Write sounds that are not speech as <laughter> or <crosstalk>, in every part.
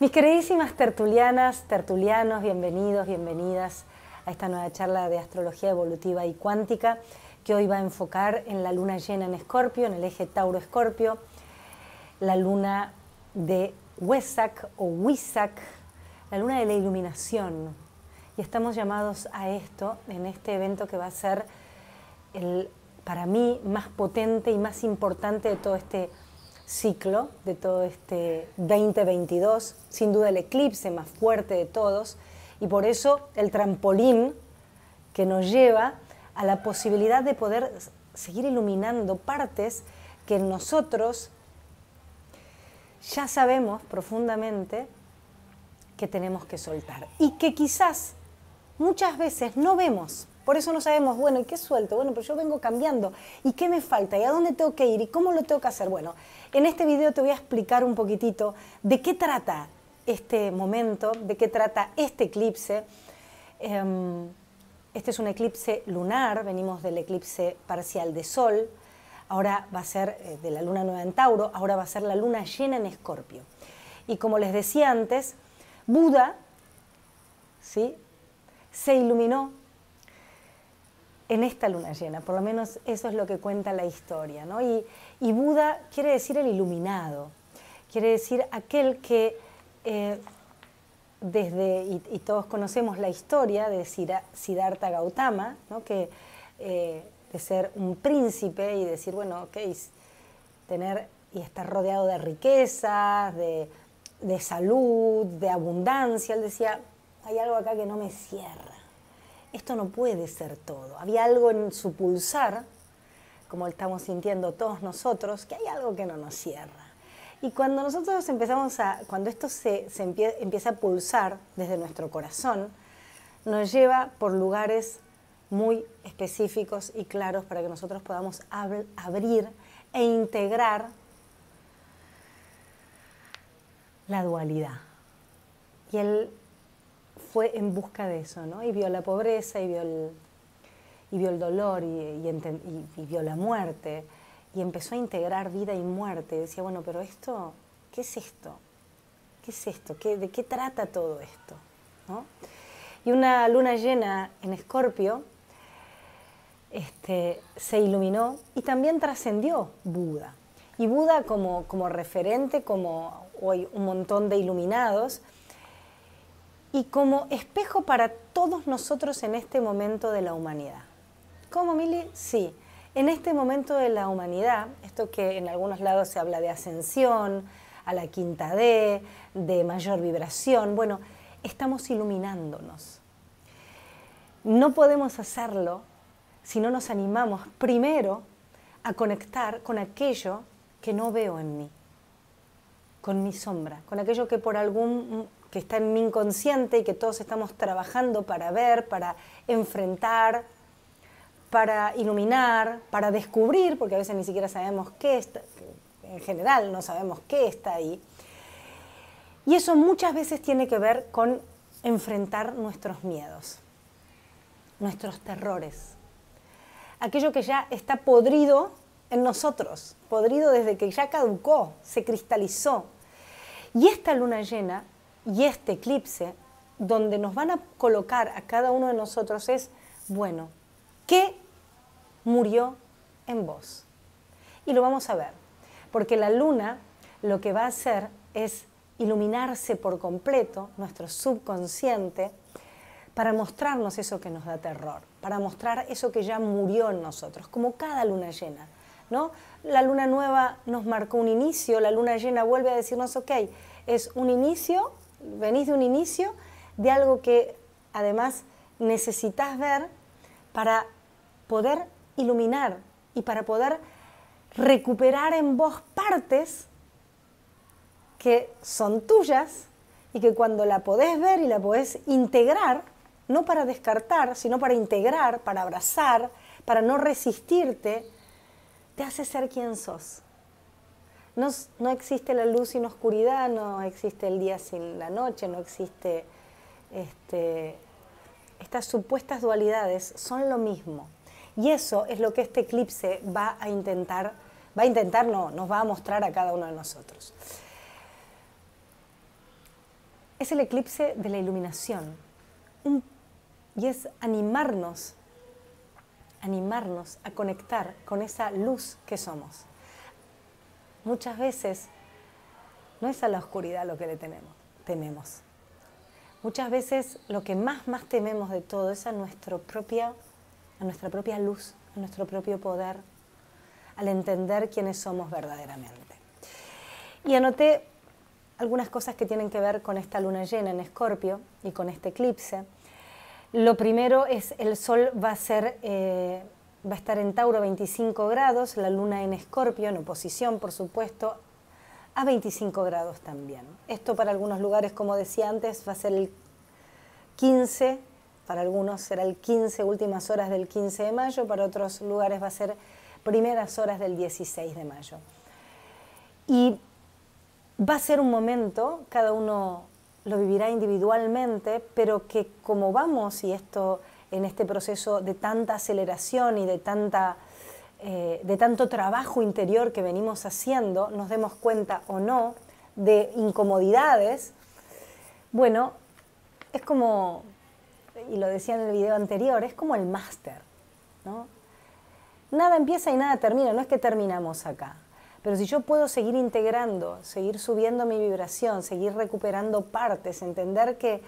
Mis queridísimas tertulianas, tertulianos, bienvenidos, bienvenidas a esta nueva charla de astrología evolutiva y cuántica que hoy va a enfocar en la luna llena en Escorpio, en el eje Tauro-Escorpio, la luna de Wesak o Wisak, la luna de la iluminación. Y estamos llamados a esto en este evento que va a ser el, para mí, más potente y más importante de todo este ciclo, de todo este 2022, sin duda el eclipse más fuerte de todos, y por eso el trampolín que nos lleva a la posibilidad de poder seguir iluminando partes que nosotros ya sabemos profundamente que tenemos que soltar y que quizás muchas veces no vemos por eso no sabemos, bueno, ¿y qué suelto? Bueno, pero yo vengo cambiando. ¿Y qué me falta? ¿Y a dónde tengo que ir? ¿Y cómo lo tengo que hacer? Bueno, en este video te voy a explicar un poquitito de qué trata este momento, de qué trata este eclipse. Em, este es un eclipse lunar, venimos del eclipse parcial de Sol, ahora va a ser eh, de la luna nueva en Tauro, ahora va a ser la luna llena en Escorpio. Y como les decía antes, Buda ¿sí? se iluminó en esta luna llena, por lo menos eso es lo que cuenta la historia. ¿no? Y, Buda quiere decir el iluminado, quiere decir aquel que eh, desde, y, todos conocemos la historia de Siddhartha Gautama, ¿no? que eh, de ser un príncipe y decir, bueno, ok, tener y estar rodeado de riquezas, de, de salud, de abundancia, él decía, hay algo acá que no me cierra esto no puede ser todo. Había algo en su pulsar, como estamos sintiendo todos nosotros, que hay algo que no nos cierra. Y cuando nosotros empezamos a, cuando esto se, empieza a pulsar desde nuestro corazón, nos lleva por lugares muy específicos y claros para que nosotros podamos abrir e integrar la dualidad. Y el fue en busca de eso, ¿no? Y vio la pobreza, y vio el, y vio el dolor, y, vio la muerte, y empezó a integrar vida y muerte. decía, bueno, pero esto, ¿qué es esto? ¿Qué es esto? ¿De qué trata todo esto? Y una luna llena en Escorpio este, se iluminó y también trascendió Buda. Y Buda como, como referente, como hoy un montón de iluminados, y como espejo para todos nosotros en este momento de la humanidad. ¿Cómo, Mili? Sí. En este momento de la humanidad, esto que en algunos lados se habla de ascensión, a la quinta D, de mayor vibración, bueno, estamos iluminándonos. No podemos hacerlo si no nos animamos primero a conectar con aquello que no veo en mí, con mi sombra, con aquello que por algún que está en mi inconsciente y que todos estamos trabajando para ver, para enfrentar, para iluminar, para descubrir, porque a veces ni siquiera sabemos qué está, en general no sabemos qué está ahí. Y eso muchas veces tiene que ver con enfrentar nuestros miedos, nuestros terrores, aquello que ya está podrido en nosotros, podrido desde que ya caducó, se cristalizó. Y esta luna llena y este eclipse, donde nos van a colocar a cada uno de nosotros es, bueno, ¿qué murió en vos? Y lo vamos a ver, porque la luna lo que va a hacer es iluminarse por completo nuestro subconsciente para mostrarnos eso que nos da terror, para mostrar eso que ya murió en nosotros, como cada luna llena. ¿no? La luna nueva nos marcó un inicio, la luna llena vuelve a decirnos, ok, es un inicio venís de un inicio de algo que además necesitas ver para poder iluminar y para poder recuperar en vos partes que son tuyas y que cuando la podés ver y la podés integrar, no para descartar, sino para integrar, para abrazar, para no resistirte, te hace ser quien sos. No, existe la luz sin oscuridad, no existe el día sin la noche, no existe este, estas supuestas dualidades, son lo mismo. Y eso es lo que este eclipse va a intentar, va a intentar, no, nos va a mostrar a cada uno de nosotros. es el eclipse de la iluminación y es animarnos, animarnos a conectar con esa luz que somos. Muchas veces no es a la oscuridad lo que le tenemos, tememos. Muchas veces lo que más, más tememos de todo es a, nuestro propia, a nuestra propia luz, a nuestro propio poder, al entender quiénes somos verdaderamente. Y anoté algunas cosas que tienen que ver con esta luna llena en Escorpio y con este eclipse. Lo primero es el Sol va a ser, eh, va a estar en Tauro 25 grados, la luna en Escorpio, en oposición, por supuesto, a 25 grados también. Esto para algunos lugares, como decía antes, va a ser el 15, para algunos será el 15, últimas horas del 15 de mayo, para otros lugares va a ser primeras horas del 16 de mayo. Y va a ser un momento, cada uno lo vivirá individualmente, pero que como vamos y esto en este proceso de tanta aceleración y de, tanta, eh, de tanto trabajo interior que venimos haciendo, nos demos cuenta o no de incomodidades, bueno, es como, y lo decía en el video anterior, es como el máster, ¿no? Nada empieza y nada termina, no es que terminamos acá. Pero si yo puedo seguir integrando, seguir subiendo mi vibración, seguir recuperando partes, entender que,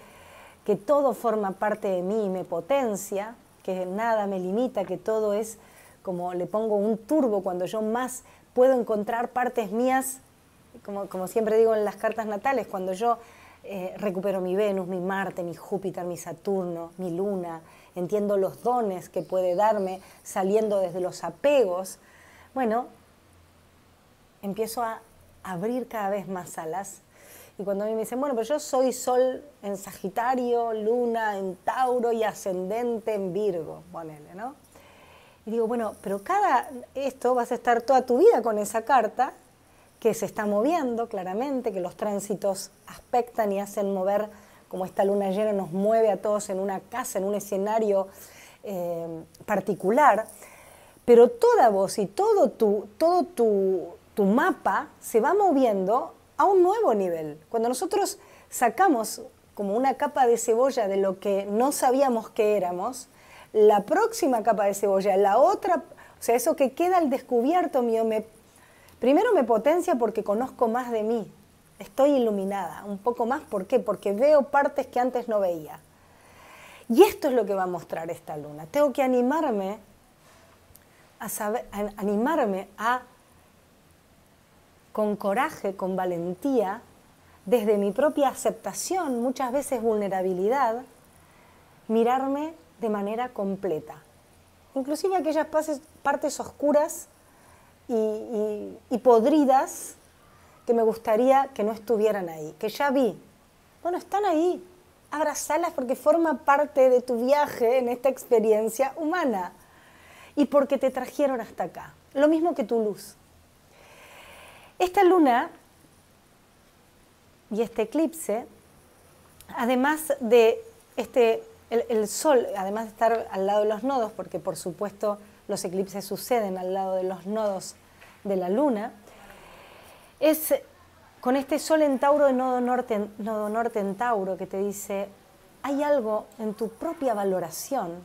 que todo forma parte de mí y me potencia, que nada me limita, que todo es como le pongo un turbo cuando yo más puedo encontrar partes mías, como, como siempre digo en las cartas natales, cuando yo eh, recupero mi Venus, mi Marte, mi Júpiter, mi Saturno, mi Luna, entiendo los dones que puede darme saliendo desde los apegos, bueno, empiezo a abrir cada vez más alas. Y cuando a mí me dicen, bueno, pero yo soy Sol en Sagitario, Luna en Tauro y ascendente en Virgo, ponele, ¿no? Y digo, bueno, pero cada esto vas a estar toda tu vida con esa carta que se está moviendo claramente, que los tránsitos aspectan y hacen mover, como esta luna llena nos mueve a todos en una casa, en un escenario eh, particular, pero toda voz y todo tu, todo tu, tu mapa se va moviendo a un nuevo nivel. Cuando nosotros sacamos como una capa de cebolla de lo que no sabíamos que éramos, la próxima capa de cebolla, la otra, o sea, eso que queda al descubierto mío me Primero me potencia porque conozco más de mí, estoy iluminada, un poco más, ¿por qué? Porque veo partes que antes no veía. Y esto es lo que va a mostrar esta luna. Tengo que animarme a saber, animarme a con coraje, con valentía, desde mi propia aceptación, muchas veces vulnerabilidad, mirarme de manera completa. Inclusive aquellas partes oscuras y, podridas que me gustaría que no estuvieran ahí, que ya vi. Bueno, están ahí. Abrazalas porque forma parte de tu viaje en esta experiencia humana y porque te trajeron hasta acá. Lo mismo que tu luz. Esta luna y este eclipse, además de este, el, sol, además de estar al lado de los nodos, porque por supuesto los eclipses suceden al lado de los nodos de la luna, es con este sol en Tauro de nodo norte, nodo norte en Tauro que te dice, hay algo en tu propia valoración,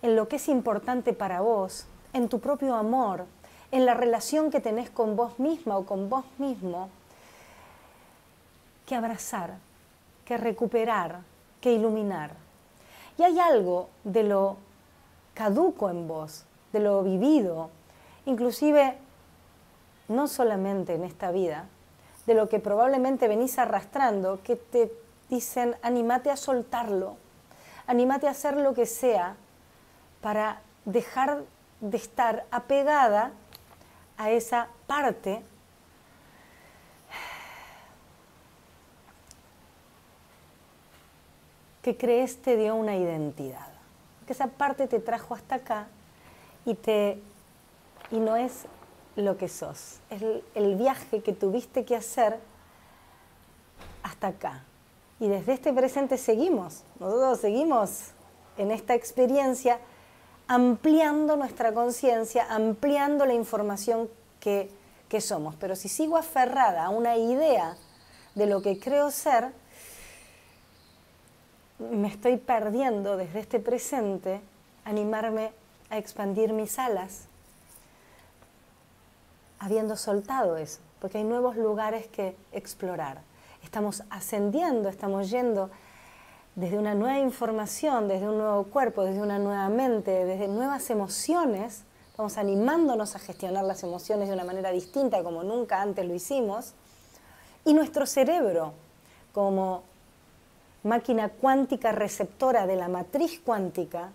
en lo que es importante para vos, en tu propio amor, en la relación que tenés con vos misma o con vos mismo, que abrazar, que recuperar, que iluminar. Y hay algo de lo caduco en vos, de lo vivido, inclusive no solamente en esta vida, de lo que probablemente venís arrastrando, que te dicen, animate a soltarlo, animate a hacer lo que sea para dejar de estar apegada a esa parte que crees te dio una identidad, que esa parte te trajo hasta acá y, te, y no es lo que sos, es el, viaje que tuviste que hacer hasta acá. Y desde este presente seguimos, nosotros seguimos en esta experiencia ampliando nuestra conciencia, ampliando la información que, que, somos. Pero si sigo aferrada a una idea de lo que creo ser, me estoy perdiendo desde este presente, animarme a expandir mis alas, habiendo soltado eso, porque hay nuevos lugares que explorar. Estamos ascendiendo, estamos yendo desde una nueva información, desde un nuevo cuerpo, desde una nueva mente, desde nuevas emociones, estamos animándonos a gestionar las emociones de una manera distinta como nunca antes lo hicimos, y nuestro cerebro, como máquina cuántica receptora de la matriz cuántica,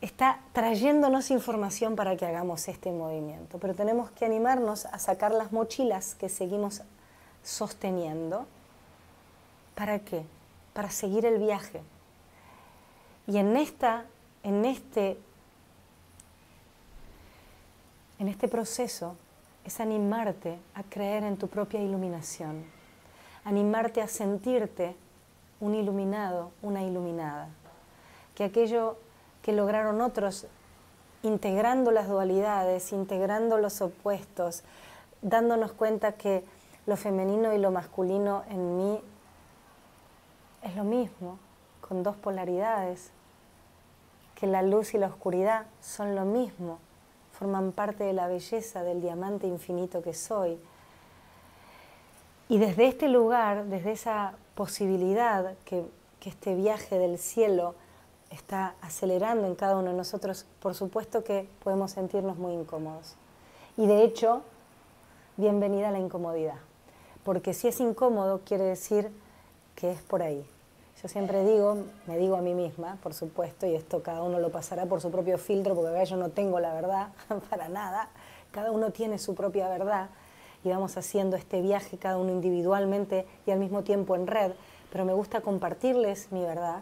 está trayéndonos información para que hagamos este movimiento. Pero tenemos que animarnos a sacar las mochilas que seguimos sosteniendo. ¿Para qué? Para seguir el viaje. Y en, esta, en, este, en este proceso es animarte a creer en tu propia iluminación, animarte a sentirte un iluminado, una iluminada, que aquello que lograron otros integrando las dualidades, integrando los opuestos, dándonos cuenta que lo femenino y lo masculino en mí es lo mismo, con dos polaridades, que la luz y la oscuridad son lo mismo, forman parte de la belleza del diamante infinito que soy. Y desde este lugar, desde esa posibilidad que, que este viaje del cielo está acelerando en cada uno de nosotros, por supuesto que podemos sentirnos muy incómodos. Y de hecho, bienvenida a la incomodidad, porque si es incómodo quiere decir que es por ahí. Yo siempre digo, me digo a mí misma, por supuesto, y esto cada uno lo pasará por su propio filtro, porque acá yo no tengo la verdad <laughs> para nada, cada uno tiene su propia verdad y vamos haciendo este viaje cada uno individualmente y al mismo tiempo en red, pero me gusta compartirles mi verdad,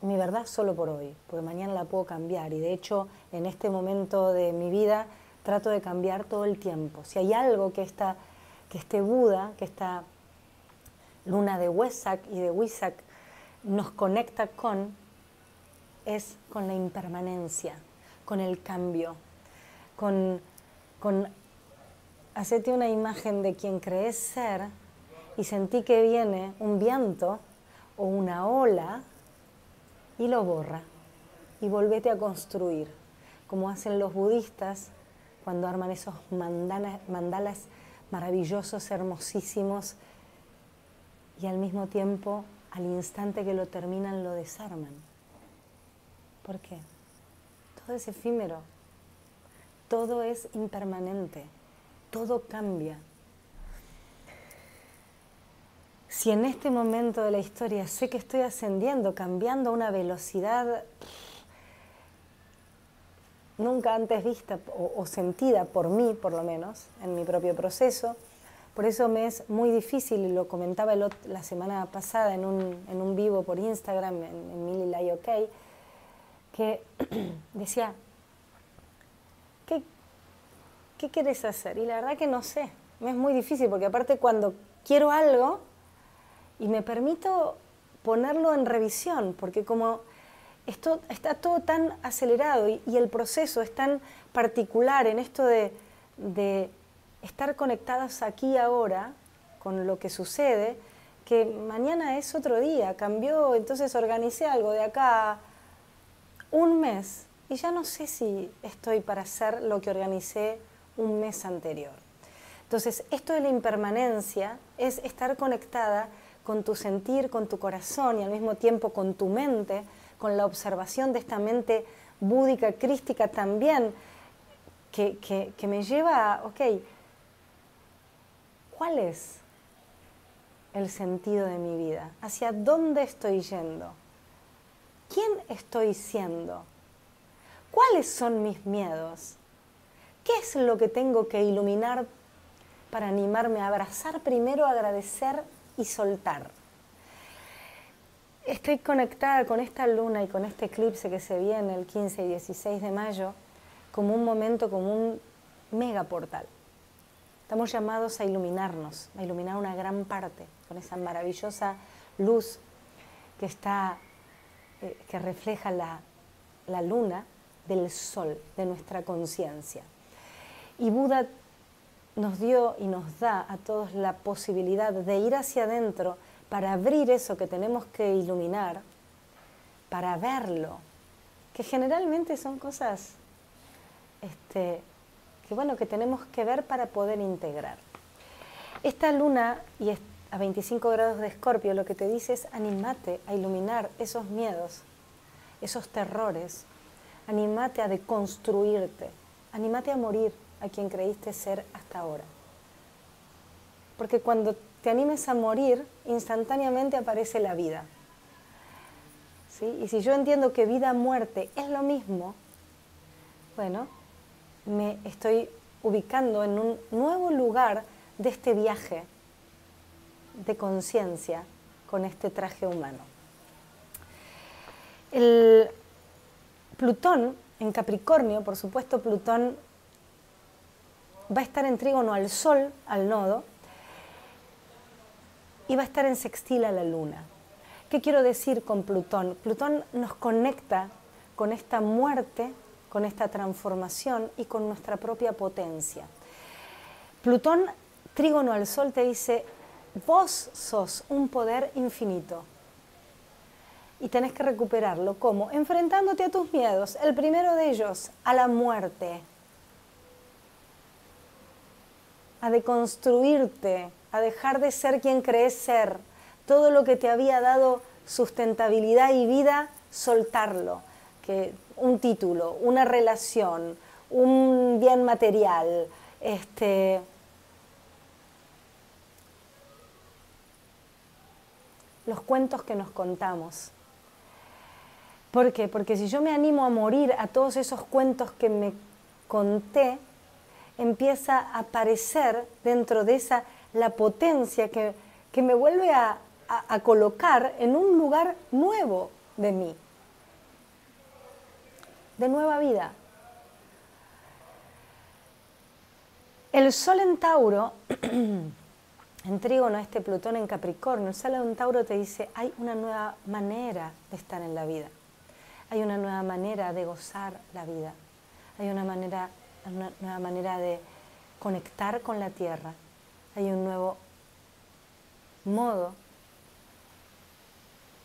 mi verdad solo por hoy, porque mañana la puedo cambiar y de hecho en este momento de mi vida trato de cambiar todo el tiempo. Si hay algo que, está, que este Buda, que está luna de Wesak y de Wisak nos conecta con es con la impermanencia, con el cambio, con, con hacerte una imagen de quien crees ser y sentí que viene un viento o una ola y lo borra y volvete a construir, como hacen los budistas cuando arman esos mandalas maravillosos, hermosísimos, y al mismo tiempo, al instante que lo terminan, lo desarman. ¿Por qué? Todo es efímero, todo es impermanente, todo cambia. Si en este momento de la historia sé que estoy ascendiendo, cambiando a una velocidad nunca antes vista o, o, sentida por mí, por lo menos, en mi propio proceso, por eso me es muy difícil, y lo comentaba la semana pasada en un, vivo por Instagram, en, en OK, que <clears throat> decía, ¿qué, ¿qué quieres hacer? Y la verdad que no sé, me es muy difícil, porque aparte cuando quiero algo y me permito ponerlo en revisión, porque como esto está todo tan acelerado y, el proceso es tan particular en esto de estar conectadas aquí ahora con lo que sucede, que mañana es otro día, cambió, entonces organicé algo de acá un mes y ya no sé si estoy para hacer lo que organicé un mes anterior. Entonces, esto de la impermanencia es estar conectada con tu sentir, con tu corazón y al mismo tiempo con tu mente, con la observación de esta mente búdica, crística también, que, que me lleva a, ok, ¿Cuál es el sentido de mi vida? ¿Hacia dónde estoy yendo? ¿Quién estoy siendo? ¿Cuáles son mis miedos? ¿Qué es lo que tengo que iluminar para animarme a abrazar primero, agradecer y soltar? Estoy conectada con esta luna y con este eclipse que se viene el 15 y 16 de mayo como un momento, como un mega portal. Estamos llamados a iluminarnos, a iluminar una gran parte con esa maravillosa luz que está, eh, que refleja la, la luna del sol, de nuestra conciencia. Y Buda nos dio y nos da a todos la posibilidad de ir hacia adentro para abrir eso que tenemos que iluminar, para verlo, que generalmente son cosas este, que, bueno, que tenemos que ver para poder integrar. Esta luna y a 25 grados de escorpio lo que te dice es animate a iluminar esos miedos, esos terrores, animate a deconstruirte, animate a morir a quien creíste ser hasta ahora. Porque cuando te animes a morir, instantáneamente aparece la vida. Y si yo entiendo que vida-muerte es lo mismo, bueno, me estoy ubicando en un nuevo lugar de este viaje de conciencia con este traje humano. El Plutón en Capricornio, por supuesto, Plutón va a estar en trígono al Sol, al nodo, y va a estar en sextil a la Luna. ¿Qué quiero decir con Plutón? Plutón nos conecta con esta muerte, con esta transformación y con nuestra propia potencia. Plutón, trígono al Sol, te dice, vos sos un poder infinito y tenés que recuperarlo. ¿Cómo? Enfrentándote a tus miedos. El primero de ellos, a la muerte. A deconstruirte, a dejar de ser quien crees ser. Todo lo que te había dado sustentabilidad y vida, soltarlo. Que un título, una relación, un bien material, este, los cuentos que nos contamos. ¿Por qué? Porque si yo me animo a morir a todos esos cuentos que me conté, empieza a aparecer dentro de esa la potencia que, me vuelve a, a colocar en un lugar nuevo de mí, de nueva vida. El Sol en Tauro, <clears throat> en Trígono, este Plutón en Capricornio, el Sol en Tauro te dice, hay una nueva manera de estar en la vida. Hay una nueva manera de gozar la vida, hay una, manera, una nueva manera de conectar con la tierra, hay un nuevo modo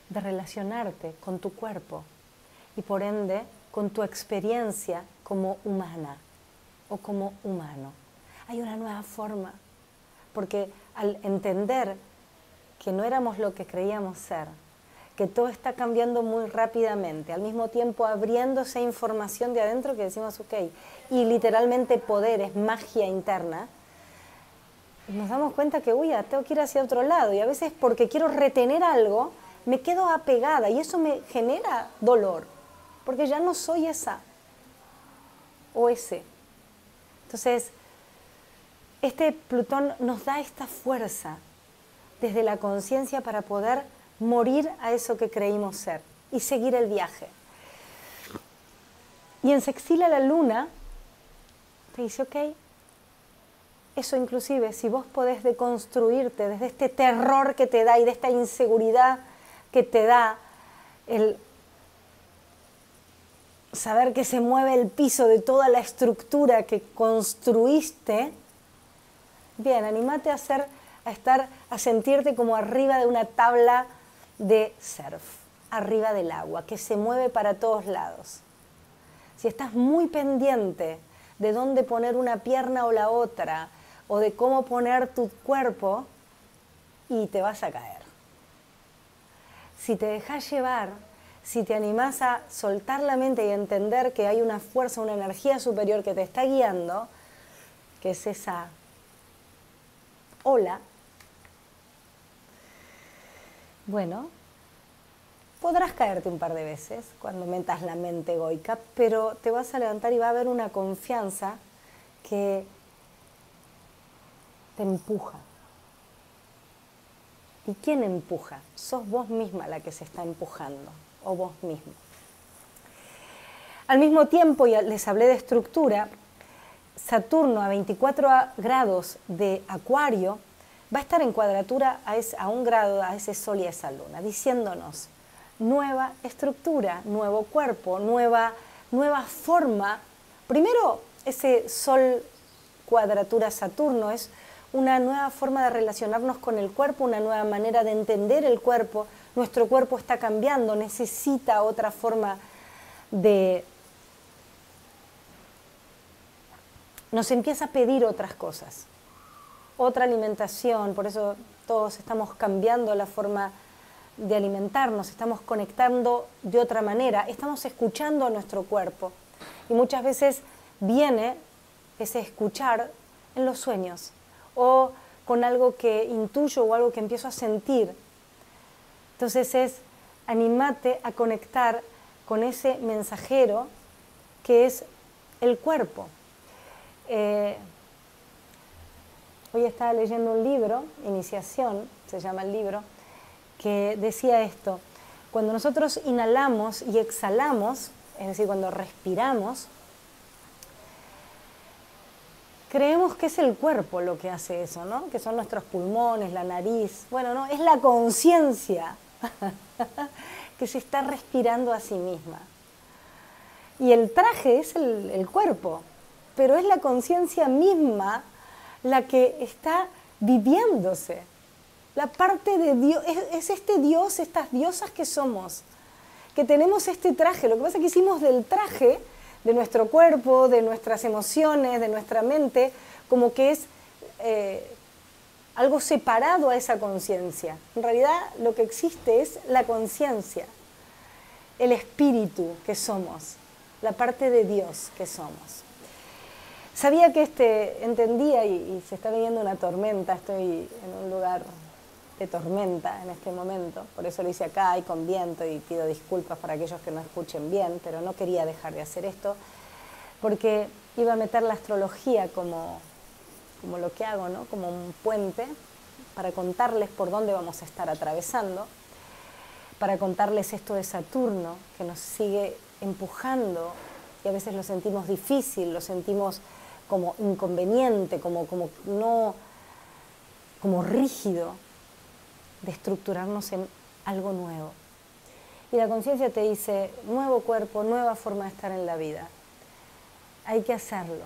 de relacionarte con tu cuerpo. Y por ende con tu experiencia como humana o como humano. Hay una nueva forma, porque al entender que no éramos lo que creíamos ser, que todo está cambiando muy rápidamente, al mismo tiempo abriéndose información de adentro que decimos, ok, y literalmente poder es magia interna, nos damos cuenta que, uy, tengo que ir hacia otro lado y a veces porque quiero retener algo, me quedo apegada y eso me genera dolor, porque ya no soy esa o ese. Entonces, este Plutón nos da esta fuerza desde la conciencia para poder morir a eso que creímos ser y seguir el viaje. Y en Sexila la luna te dice, ok, eso inclusive, si vos podés deconstruirte desde este terror que te da y de esta inseguridad que te da el saber que se mueve el piso de toda la estructura que construiste, bien, animate a hacer, a estar, a sentirte como arriba de una tabla de surf, arriba del agua, que se mueve para todos lados. Si estás muy pendiente de dónde poner una pierna o la otra, o de cómo poner tu cuerpo, y te vas a caer. Si te dejas llevar, si te animás a soltar la mente y entender que hay una fuerza, una energía superior que te está guiando, que es esa ola, bueno, podrás caerte un par de veces cuando metas la mente egoica, pero te vas a levantar y va a haber una confianza que te empuja. ¿Y quién empuja? Sos vos misma la que se está empujando, o vos mismo. Al mismo tiempo, ya les hablé de estructura, Saturno a 24 grados de Acuario va a estar en cuadratura a, un grado a ese Sol y a esa Luna, diciéndonos nueva estructura, nuevo cuerpo, nueva, nueva forma. Primero, ese Sol cuadratura Saturno es una nueva forma de relacionarnos con el cuerpo, una nueva manera de entender el cuerpo. Nuestro cuerpo está cambiando, necesita otra forma de... Nos empieza a pedir otras cosas, otra alimentación, por eso todos estamos cambiando la forma de alimentarnos, estamos conectando de otra manera, estamos escuchando a nuestro cuerpo. Y muchas veces viene ese escuchar en los sueños o con algo que intuyo o algo que empiezo a sentir. Entonces es animate a conectar con ese mensajero que es el cuerpo. Eh, hoy estaba leyendo un libro, Iniciación, se llama el libro, que decía esto, cuando nosotros inhalamos y exhalamos, es decir, cuando respiramos, creemos que es el cuerpo lo que hace eso, ¿no? Que son nuestros pulmones, la nariz. Bueno, no, es la conciencia <laughs> que se está respirando a sí misma. Y el traje es el, cuerpo, pero es la conciencia misma la que está viviéndose. La parte de Dios, es, es, este Dios, estas diosas que somos, que tenemos este traje. Lo que pasa es que hicimos del traje de nuestro cuerpo, de nuestras emociones, de nuestra mente, como que es eh, algo separado a esa conciencia. En realidad lo que existe es la conciencia, el espíritu que somos, la parte de Dios que somos. Sabía que este, entendía y, se está viniendo una tormenta, estoy en un lugar de tormenta en este momento, por eso lo hice acá y con viento y pido disculpas para aquellos que no escuchen bien, pero no quería dejar de hacer esto porque iba a meter la astrología como, como lo que hago, ¿no? como un puente para contarles por dónde vamos a estar atravesando, para contarles esto de Saturno que nos sigue empujando y a veces lo sentimos difícil, lo sentimos como inconveniente, como, como no como rígido, de estructurarnos en algo nuevo. Y la conciencia te dice, nuevo cuerpo, nueva forma de estar en la vida. Hay que hacerlo.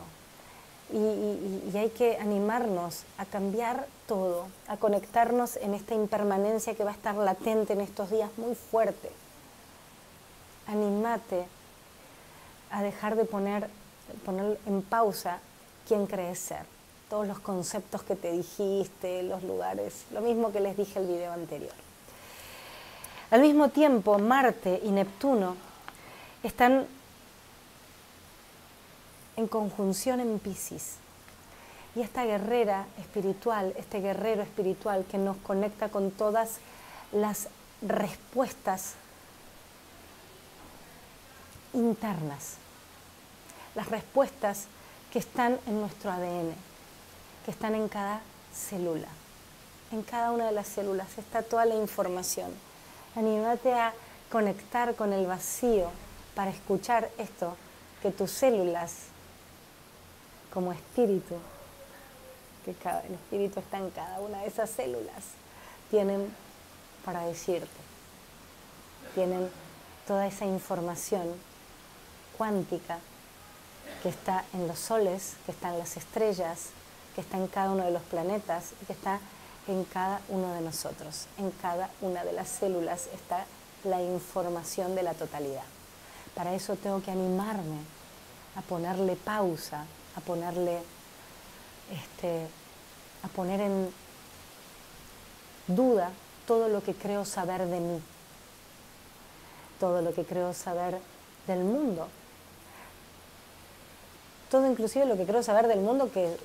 Y, hay que animarnos a cambiar todo, a conectarnos en esta impermanencia que va a estar latente en estos días muy fuerte. Animate a dejar de poner, poner en pausa quién crees ser todos los conceptos que te dijiste, los lugares, lo mismo que les dije el video anterior. Al mismo tiempo, Marte y Neptuno están en conjunción en Pisces. Y esta guerrera espiritual, este guerrero espiritual que nos conecta con todas las respuestas internas, las respuestas que están en nuestro ADN que están en cada célula. En cada una de las células está toda la información. Anímate a conectar con el vacío para escuchar esto que tus células, como espíritu, que cada, el espíritu está en cada una de esas células, tienen para decirte. Tienen toda esa información cuántica que está en los soles, que está en las estrellas, que está en cada uno de los planetas y que está en cada uno de nosotros. En cada una de las células está la información de la totalidad. Para eso tengo que animarme a ponerle pausa, a ponerle, este, a poner en duda todo lo que creo saber de mí, todo lo que creo saber del mundo, todo inclusive lo que creo saber del mundo que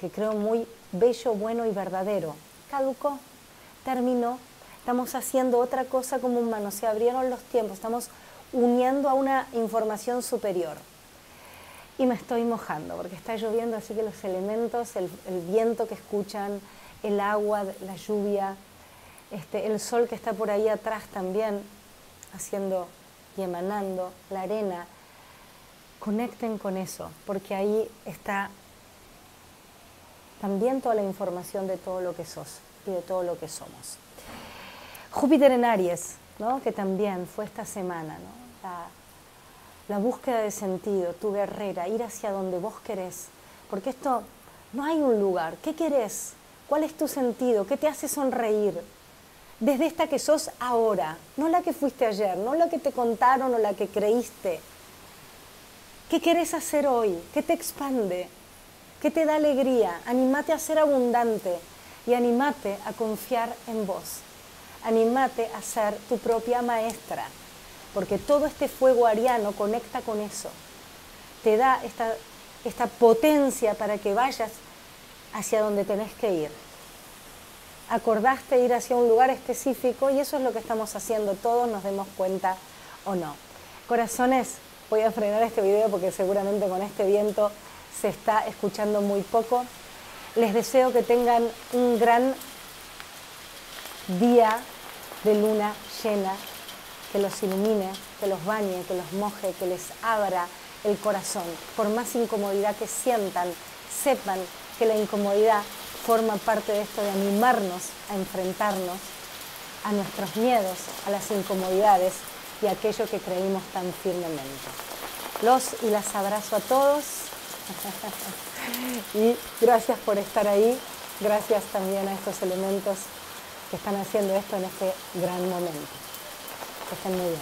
que creo muy bello, bueno y verdadero. Caducó, terminó, estamos haciendo otra cosa como humanos, se abrieron los tiempos, estamos uniendo a una información superior. Y me estoy mojando porque está lloviendo, así que los elementos, el, viento que escuchan, el agua, la lluvia, este, el sol que está por ahí atrás también, haciendo y emanando, la arena, conecten con eso, porque ahí está también toda la información de todo lo que sos y de todo lo que somos. Júpiter en Aries, ¿no? que también fue esta semana, la, búsqueda de sentido, tu guerrera, ir hacia donde vos querés, porque esto No hay un lugar. ¿Qué querés? ¿Cuál es tu sentido? ¿Qué te hace sonreír? Desde esta que sos ahora, no la que fuiste ayer, no la que te contaron o la que creíste. ¿Qué querés hacer hoy? ¿Qué te expande? ¿Qué te da alegría? Animate a ser abundante y animate a confiar en vos. Animate a ser tu propia maestra, porque todo este fuego ariano conecta con eso. Te da esta, esta potencia para que vayas hacia donde tenés que ir. Acordaste ir hacia un lugar específico y eso es lo que estamos haciendo todos, nos demos cuenta o no. Corazones, voy a frenar este video porque seguramente con este viento se está escuchando muy poco. Les deseo que tengan un gran día de luna llena, que los ilumine, que los bañe, que los moje, que les abra el corazón. Por más incomodidad que sientan, sepan que la incomodidad forma parte de esto de animarnos a enfrentarnos a nuestros miedos, a las incomodidades y a aquello que creímos tan firmemente. Los y las abrazo a todos <laughs> y gracias por estar ahí, gracias también a estos elementos que están haciendo esto en este gran momento. تسميا